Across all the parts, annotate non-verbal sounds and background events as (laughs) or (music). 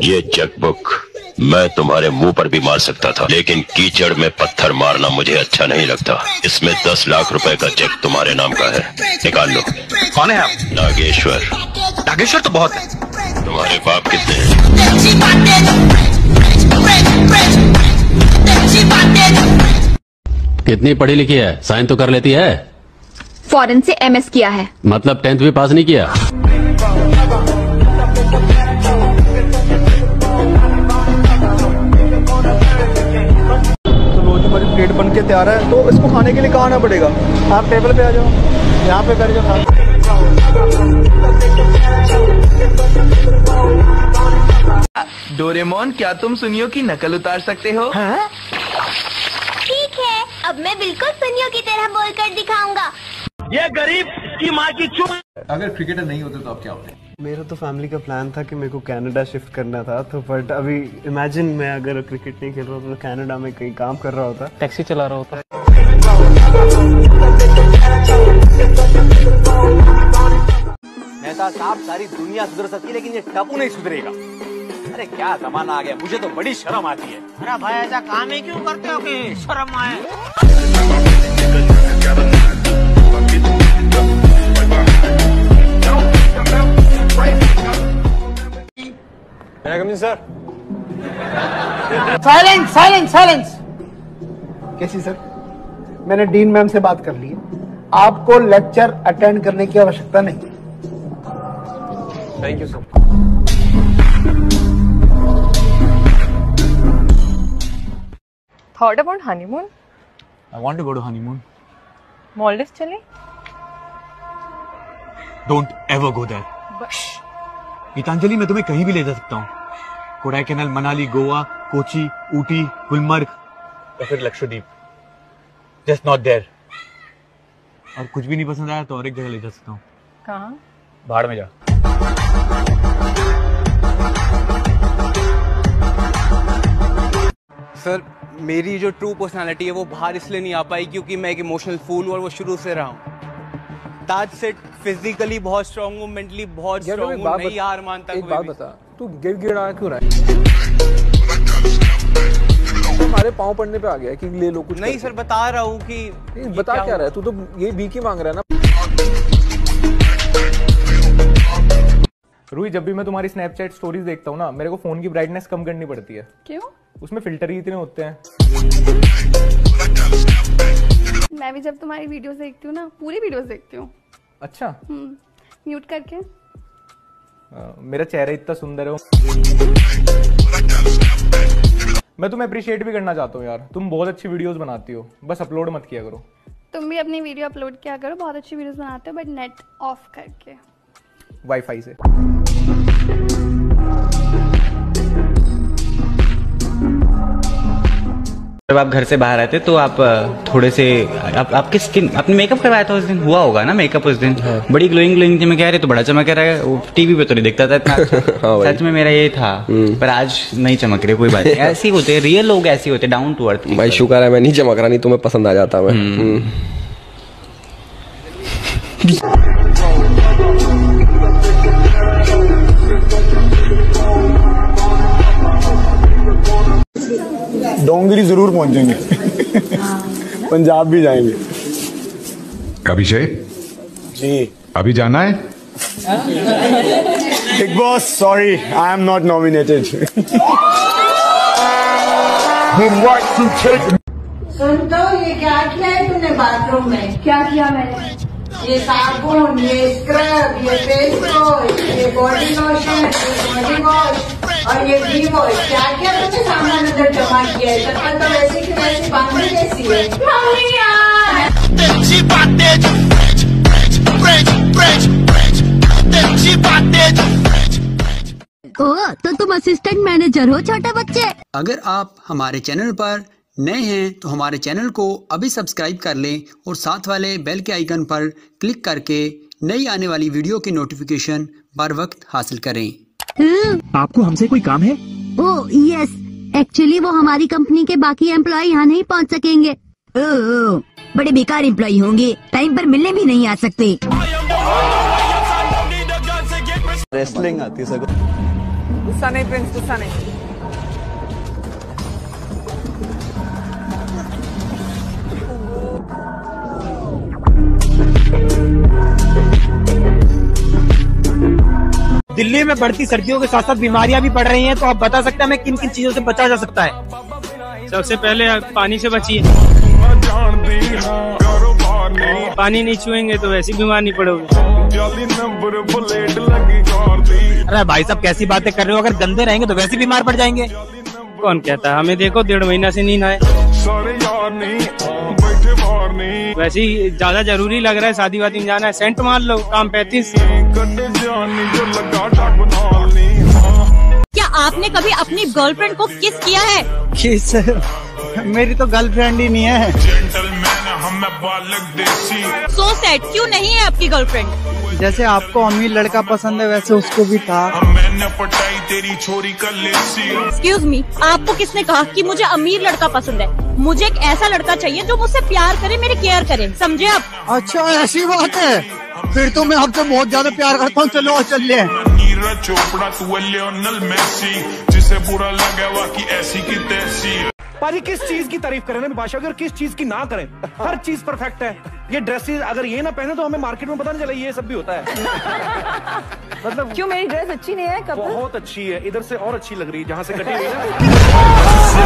ये चेकबुक मैं तुम्हारे मुँह पर भी मार सकता था लेकिन कीचड़ में पत्थर मारना मुझे अच्छा नहीं लगता। इसमें दस लाख रुपए का चेक तुम्हारे नाम का है। निकाल लो। कौन है आप? नागेश्वर। नागेश्वर तो बहुत है। तुम्हारे बाप कितने हैं? कितनी पढ़ी लिखी है? साइन तो कर लेती है। फॉरेन से एमएस किया है। मतलब टेंथ भी पास नहीं किया? प्लेट बन के तैयार है। तो इसको खाने के लिए कहाँ आना पड़ेगा? आप टेबल पे आ जाओ। यहाँ पे कर जाओ डोरेमोन क्या तुम सुनियो की नकल उतार सकते हो? ठीक है अब मैं बिल्कुल सुनियो की तरह बोलकर दिखाऊँगा। ये गरीब की माँ की चुप अगर क्रिकेटर नहीं होते तो आप क्या होते? मेरा तो फैमिली का प्लान था कि मेरे को कनाडा शिफ्ट करना था तो बट अभी इमेजिन मैं अगर क्रिकेट नहीं खेल रहा होता तो कनाडा में कहीं काम कर रहा होता। टैक्सी चला रहा होता। मेहता साहब सारी दुनिया सुधर सकती है लेकिन ये टपू नहीं सुधरेगा। अरे क्या जमाना आ गया मुझे तो बड़ी शर्म आती है। अरे भाई ऐसा काम ही क्यों करते हो कि शर्म आए? सर साइलेंस साइलेंस साइलेंस कैसी सर मैंने डीन मैम से बात कर ली है। आपको लेक्चर अटेंड करने की आवश्यकता नहीं। Thank you sir thought about honeymoon I want to go to honeymoon Maldives चले don't ever go there Geetanjali मैं तुम्हें कहीं भी ले जा सकता हूँ। कोडाईकनाल मनाली गोवा कोची ऊटी गुलमर्ग या फिर लक्षद्वीप। जस्ट नॉट देयर और कुछ भी नहीं पसंद आया तो और एक जगह ले जा सकता हूँ। कहाँ? बाहर में जा। सर मेरी जो ट्रू पर्सनालिटी है वो बाहर इसलिए नहीं आ पाई क्योंकि मैं एक इमोशनल फूल हूँ और वो शुरू से रहा हूँ। ताज से फिजिकली बहुत स्ट्रांग हूँ मेंटली बहुत स्ट्रांग हूँ नहीं हार मानता एक बात बता तू गिर गिड़ा क्यों रहा है? हमारे पाँव पड़ने पे आ गया कि ले लो कुछ नहीं सर बता रहा हूँ कि बता क्या। रहा है? तू तो ये बीक ही मांग रहा है ना। रूही जब भी मैं तुम्हारी स्नैपचैट स्टोरीज देखता हूँ ना मेरे को फ़ोन की ब्राइटनेस कम करनी पड़ती है। क्यों? उसमें फ़िल्टर ही इतने होते हैं। मैं भी जब तुम्हारी वीडियोस देखती हूँ ना पूरी वीडियोस देखती हूँ। अच्छा। म्यूट करके। अ, मेरा चेहरा इतना सुंदर है मैं तुम्हें अप्रिशिएट भी करना चाहता हूँ यार। तुम बहुत अच्छी वीडियोस बनाती हो। बस अपलोड मत किया करो। तुम भी अपनी वीडियो अपलोड किया करो बहुत अच्छी वीडियोस बनाते हो बट नेट ऑफ़ करके। वाईफाई से। जब आप घर से बाहर आते तो आप थोड़े से आप, आपके स्किन आपने मेकअप करवाया था उस दिन? हुआ होगा ना मेकअप उस दिन? हाँ। बड़ी ग्लोइंग ग्लोइंग थी मैं कह रही तो बड़ा चमक रहा है। वो टीवी पे तो नहीं दिखता था इतना (laughs) हाँ सच में मेरा ये था। पर आज नहीं चमक रही कोई बात नहीं। (laughs) ऐसे होते रियल लोग ऐसे होते डाउन टू अर्थ भाई शुक्र है मैं नहीं चमक रहा नहीं तुम्हें पसंद आ जाता मैं। (laughs) डोंगरी ज़रूर पहुँचेंगे। पंजाब भी जाएँगे। अभिषेक? जी। अभी जाना है? Bigg Boss sorry I am not nominated सुन तो ये क्या किया है तुमने बाथरूम में? क्या किया मैंने? ये साबुन ये स्क्रब ये फेस वॉश ये बॉडी लोशन ये बॉडी वॉश और ये डी वॉश क्या क्या? तुमने सामान अंदर जमा किया है। चप्पल तो वैसी की वैसी बांधने जैसी है? मम्मी यार। ओ तो तुम असिस्टेंट मैनेजर हो छोटे बच्चे? अगर आप हमारे चैनल पर नए हैं तो हमारे चैनल को अभी सब्सक्राइब कर लें और साथ वाले बेल के आइकन पर क्लिक करके नई आने वाली वीडियो की नोटिफिकेशन बर वक्त हासिल करें। आपको हमसे कोई काम है? ओ यस एक्चुअली वो हमारी कंपनी के बाकी एम्प्लॉय यहाँ नहीं पहुँच सकेंगे। ओ, ओ, बड़े बेकार एम्प्लॉय होंगे। टाइम पर मिलने भी नहीं आ सकते। रेसलिंग आती है गुस्सा नहीं प्रिंस गुस्सा नहीं। दिल्ली में बढ़ती सर्दियों के साथ साथ बीमारियाँ भी बढ़ रही हैं तो आप बता सकते हैं हमें किन किन चीज़ों से बचा जा सकता है? सबसे पहले पानी से बचिए। पानी नहीं छुएँगे तो वैसी बीमार नहीं पड़ोगे। अरे भाई साहब कैसी बातें कर रहे हो? अगर गंदे रहेंगे तो वैसे बीमार पड़ जाएँगे। कौन कहता है? हमें देखो डेढ़ महीना से नींद आए। वैसे ही ज़्यादा ज़रूरी लग रहा है शादी वादी में जाना है। सेंट मार लो काम पैंतीस। क्या आपने कभी अपनी गर्लफ्रेंड को किस किया है? किस? मेरी तो गर्लफ्रेंड ही नहीं है। सो सैड क्यों नहीं है आपकी गर्लफ्रेंड? जैसे आपको अमीर लड़का पसंद है वैसे उसको भी था। एक्सक्यूज मी आपको किसने कहा कि मुझे अमीर लड़का पसंद है? मुझे एक ऐसा लड़का चाहिए जो मुझसे प्यार करे मेरी केयर करे समझे आप? अच्छा ऐसी बात है। फिर तो मैं आपसे बहुत ज़्यादा प्यार करता हूँ। चलो चल ले। नीरज चोपड़ा तू लियोनल मेसी जिसे बुरा लगे वाकई ऐसी की तैसी पाजी किस चीज़ की तारीफ़ करें ना भाषा? की और किस चीज़ की ना करें हर चीज़ परफेक्ट है। ये ड्रेसेस अगर ये ना पहने तो हमें मार्केट में पता नहीं चला ये सब भी होता है। (laughs) मतलब क्यों मेरी ड्रेस अच्छी नहीं है कब बहुत अच्छी है इधर से और अच्छी लग रही है जहाँ से कटी हुई है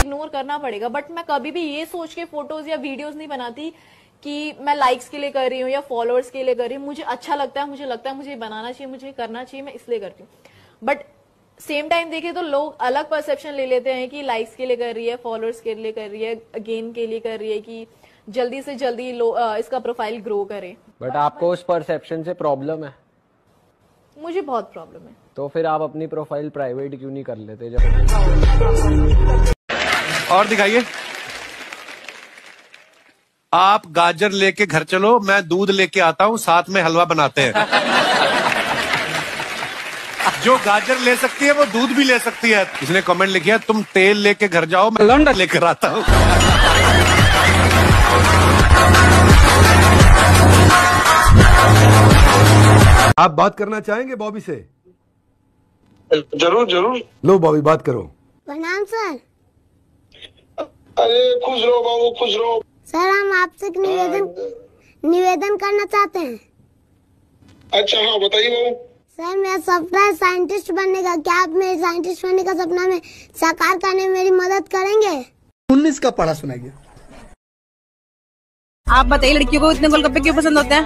इग्नोर करना पड़ेगा बट मैं कभी भी ये सोच के फ़ोटोज़ या वीडियोस नहीं बनाती कि मैं लाइक्स के लिए कर रही हूँ या फॉलोअर्स के लिए कर रही हूँ। मुझे अच्छा लगता है मुझे लगता है मुझे बनाना चाहिए मुझे करना चाहिए मैं इसलिए करती हूँ। बट सेम टाइम देखे तो लोग अलग परसेप्शन ले लेते हैं कि लाइक्स के लिए कर रही है फॉलोअर्स के लिए कर रही है गेन के लिए कर रही है कि जल्दी से जल्दी अ, इसका प्रोफ़ाइल ग्रो करे। बट आपको उस परसेप्शन से प्रॉब्लम है? मुझे बहुत प्रॉब्लम है। तो फिर आप अपनी प्रोफ़ाइल प्राइवेट क्यों नहीं कर लेते जब और दिखाइए। आप गाजर लेके घर चलो मैं दूध लेके आता हूँ साथ में हलवा बनाते हैं। जो गाजर ले सकती है वो दूध भी ले सकती है। इसने कमेंट लिखा तुम तेल लेके घर जाओ मैं लौंडा लेकर आता हूँ. आप बात करना चाहेंगे बॉबी से? ज़रूर ज़रूर। लो बॉबी बात करो। प्रणाम सर। अरे खुश रहो बाबू खुश रहो। सर हम आपसे निवेदन निवेदन करना चाहते हैं। अच्छा हाँ बताइए बाबू। सर मेरा सपना है साइंटिस्ट बनने का। क्या आप मेरे साइंटिस्ट बनने का सपना में साकार करने में मेरी मदद करेंगे? उन्नीस का पढ़ा सुना गया आप बताइए लड़कियों को इतने गोलगप्पे क्यों पसंद होते हैं?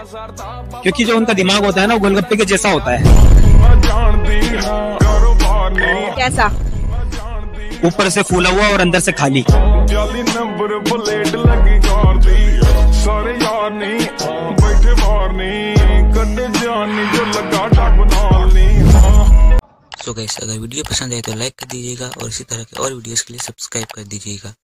क्योंकि जो उनका दिमाग होता है ना वो गोलगप्पे के जैसा होता है। कैसा? ऊपर से फूला हुआ और अंदर से खाली। सो गैस अगर वीडियो पसंद आए तो लाइक कर दीजिएगा और इसी तरह के और वीडियोस के लिए सब्सक्राइब कर दीजिएगा।